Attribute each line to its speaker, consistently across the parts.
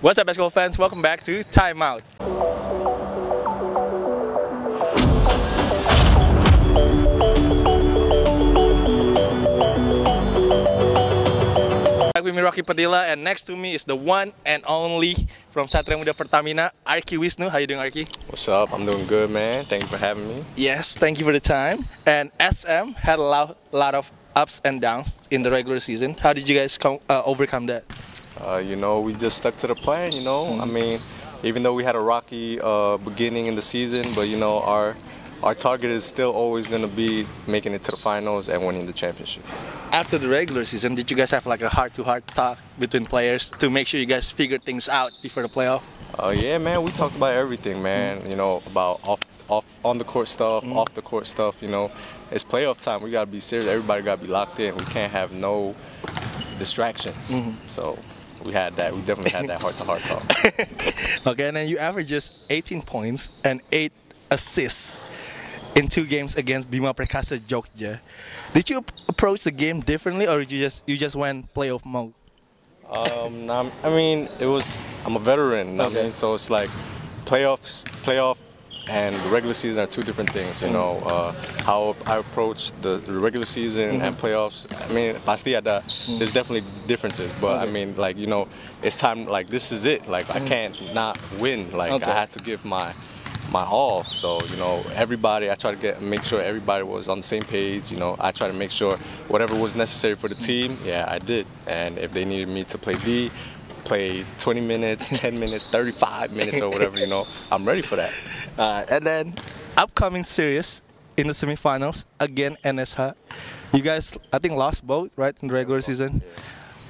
Speaker 1: What's up basketball fans? Welcome back to Time Out. Back with me Rocky Padila and next to me is the one and only from Satria Muda Pertamina, Arki Wisnu. How you doing Arki?
Speaker 2: What's up? I'm doing good, man. Thank you for having me.
Speaker 1: Yes, thank you for the time. And SM had a lot, lot of ups and downs in the regular season. How did you guys come, uh, overcome that?
Speaker 2: Uh, you know, we just stuck to the plan. You know, I mean, even though we had a rocky uh, beginning in the season, but you know, our our target is still always going to be making it to the finals and winning the championship.
Speaker 1: After the regular season, did you guys have like a heart-to-heart talk between players to make sure you guys figured things out before the playoff?
Speaker 2: Uh, yeah, man, we talked about everything, man. You know, about off, off, on the court stuff,
Speaker 1: Mm.
Speaker 2: off the court stuff. You know, it's playoff time. We gotta be serious. Everybody gotta be locked in. We can't have no distractions.
Speaker 1: Mm-hmm.
Speaker 2: So we had that. We definitely had that heart-to-heart talk.
Speaker 1: Okay, and then you averaged just 18 points and 8 assists in two games against Bima Perkasa Jogja. Did you approach the game differently or did you just you just went playoff mode?
Speaker 2: Um, I'm- I mean, it was. I'm a veteran. I
Speaker 1: Okay.
Speaker 2: mean, so it's like playoffs, playoff, and the regular season are two different things. You know, uh, how I approach the, the regular season and mm-hmm. playoffs. I mean, pasti ada. There's definitely differences, but I mean, like you know, it's time. Like this is it. Like I mm. can't not win. Like
Speaker 1: Okay.
Speaker 2: I had to give my my all. So you know, everybody. I try to get make sure everybody was on the same page. You know, I try to make sure whatever was necessary for the mm. team. Yeah, I did. And if they needed me to play D, play 20 minutes, 10 minutes, 35 minutes, or whatever, you know, I'm ready for that.
Speaker 1: Uh, and then upcoming series in the semifinals again NSH. You guys, I think, lost both right in the regular season.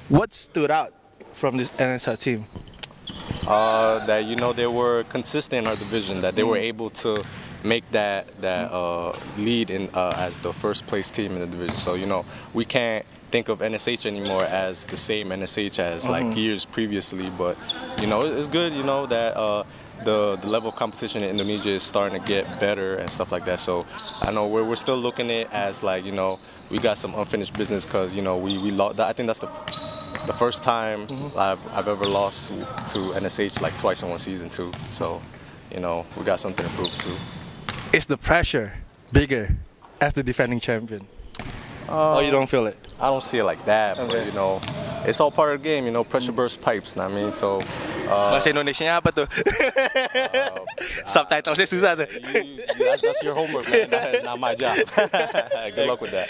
Speaker 1: What stood out from this NSH team?
Speaker 2: Uh, that you know they were consistent in our division. That they were able to make that that uh, lead in uh, as the first place team in the division. So you know we can't think of NSH anymore as the same NSH as like years previously. But you know it's good. You know that. Uh, the, the level of competition in Indonesia is starting to get better and stuff like that. So I know we're, we're still looking at it as like you know we got some unfinished business because you know we we lost. I think that's the the first time mm-hmm. I've, I've ever lost to NSH like twice in one season too. So, you know, we got something to prove too.
Speaker 1: Is the pressure bigger as the defending champion? oh, you don't um, feel it?
Speaker 2: I don't see it like that, but you know, it's all part of the game. You know, pressure mm. bursts pipes. know what I mean, so
Speaker 1: Bahasa Indonesia apa tuh? Subtitlesnya susah tuh.
Speaker 2: you, you, that's, that's your homework, man. That is not my job. Good luck with that.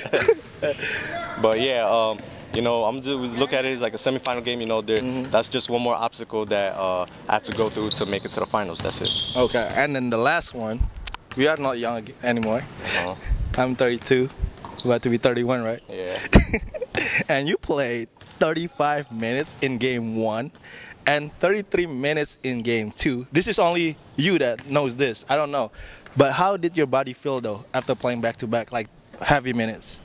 Speaker 2: but yeah, um, you know, I'm just we look at it as like a semifinal game. You know, there that's just one more obstacle that uh, I have to go through to make it to the finals. That's it.
Speaker 1: Okay, and then the last one, we are not young anymore.
Speaker 2: Uh,
Speaker 1: I'm 32, about to be 31, right?
Speaker 2: yeah.
Speaker 1: and you played 35 minutes in game one and 33 minutes in game two. This is only you that knows this. I don't know. But how did your body feel though after playing back to back, like heavy minutes?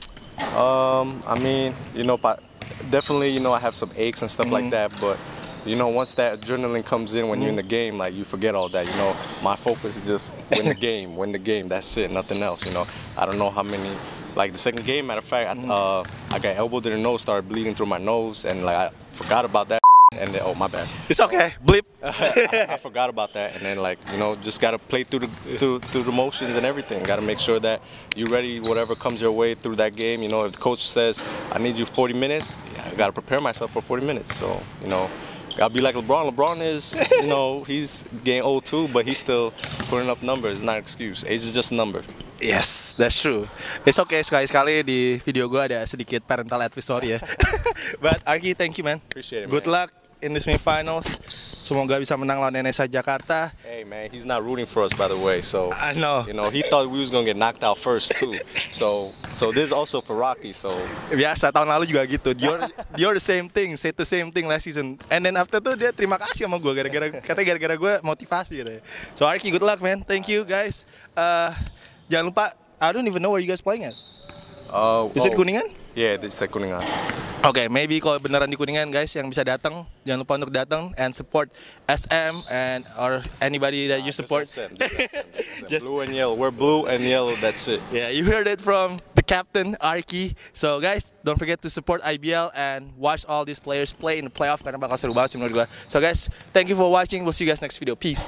Speaker 2: Um, I mean, you know, but definitely, you know, I have some aches and stuff like that, but you know, once that adrenaline comes in when you're in the game, like you forget all that. You know, my focus is just win the game, win the game. That's it, nothing else. You know, I don't know how many. Like the second game, matter of fact, I, uh, I got elbowed in the nose, started bleeding through my nose, and like I forgot about that. And then, oh my bad.
Speaker 1: It's okay. Blip.
Speaker 2: I, I forgot about that, and then like you know, just gotta play through the through, through the motions and everything. Gotta make sure that you're ready, whatever comes your way through that game. You know, if the coach says I need you 40 minutes, yeah, I gotta prepare myself for 40 minutes. So you know, I'll be like LeBron. LeBron is, you know, he's getting old too, but he's still putting up numbers. It's not an excuse. Age is just a number.
Speaker 1: Yes, that's true. It's okay sekali-sekali di video gue ada sedikit parental advisory ya. But Arki, thank you man.
Speaker 2: Appreciate it,
Speaker 1: Good
Speaker 2: man.
Speaker 1: luck in the semifinals. Semoga bisa menang lawan NSA Jakarta.
Speaker 2: Hey man, he's not rooting for us by the way. So
Speaker 1: I know.
Speaker 2: you know, he thought we was gonna get knocked out first too. So so this is also for Rocky. So
Speaker 1: Biasa tahun lalu juga gitu. Dior Dior the same thing, said the same thing last season. And then after itu dia terima kasih sama gue gara-gara katanya gara-gara gue motivasi gitu. So Arki, good luck man. Thank you guys. Uh, jangan lupa I don't even know where you guys playing at.
Speaker 2: uh,
Speaker 1: Is it
Speaker 2: oh,
Speaker 1: Kuningan?
Speaker 2: Yeah, it's at Kuningan.
Speaker 1: Oke, maybe kalau beneran di Kuningan guys yang bisa datang, jangan lupa untuk datang and support SM and or anybody that you
Speaker 2: Just
Speaker 1: support.
Speaker 2: Just SM, just SM.
Speaker 1: Just-
Speaker 2: blue and yellow. We're blue and yellow. That's it.
Speaker 1: Yeah, you heard it from the captain Arki. So guys, don't forget to support IBL and watch all these players play in the playoff karena bakal seru banget sih menurut gua. So guys, thank you for watching. We'll see you guys next video. Peace.